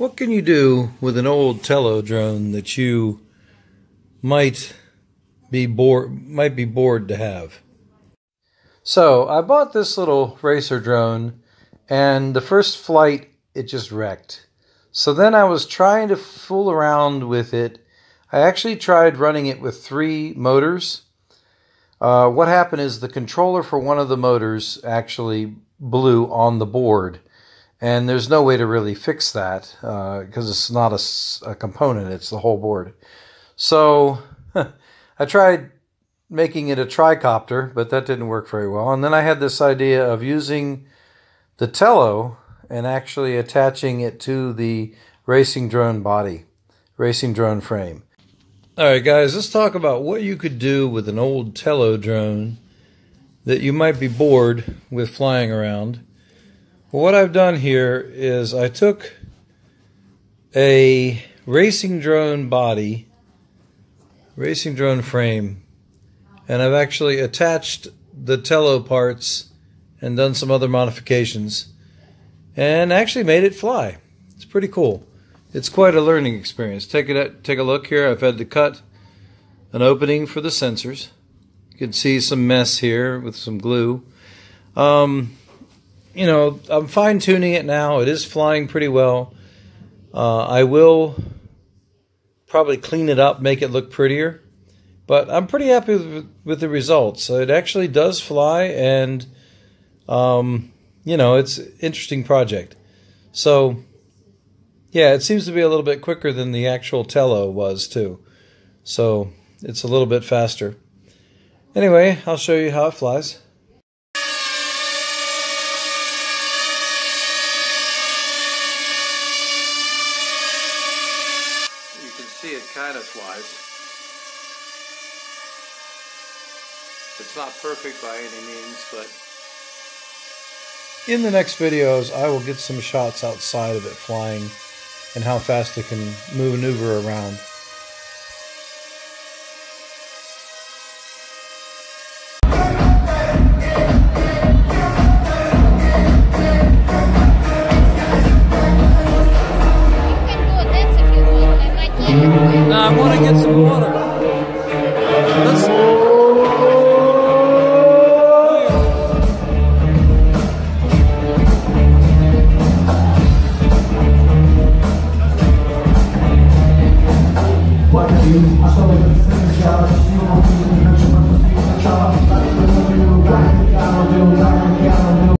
what can you do with an old Tello drone that you might be bored might be bored to have? So I bought this little racer drone, and the first flight it just wrecked. So then I was trying to fool around with it. I actually tried running it with three motors. Uh, what happened is the controller for one of the motors actually blew on the board and there's no way to really fix that because uh, it's not a, a, component, it's the whole board. So I tried making it a tricopter, but that didn't work very well. And then I had this idea of using the Tello and actually attaching it to the racing drone body, racing drone frame. All right, guys, let's talk about what you could do with an old Tello drone that you might be bored with flying around what I've done here is I took a racing drone body, racing drone frame, and I've actually attached the Tello parts and done some other modifications and actually made it fly. It's pretty cool. It's quite a learning experience. Take it take a look here. I've had to cut an opening for the sensors. You can see some mess here with some glue. Um, you know, I'm fine tuning it now. It is flying pretty well. Uh, I will probably clean it up, make it look prettier. But I'm pretty happy with, the results. So it actually does fly, and um, you know, it's interesting project. So yeah, it seems to be a little bit quicker than the actual Tello was too. So it's a little bit faster. Anyway, I'll show you how it flies. See it kind of flies. It's not perfect by any means, but in the next videos, I will get some shots outside of it flying and how fast it can maneuver around.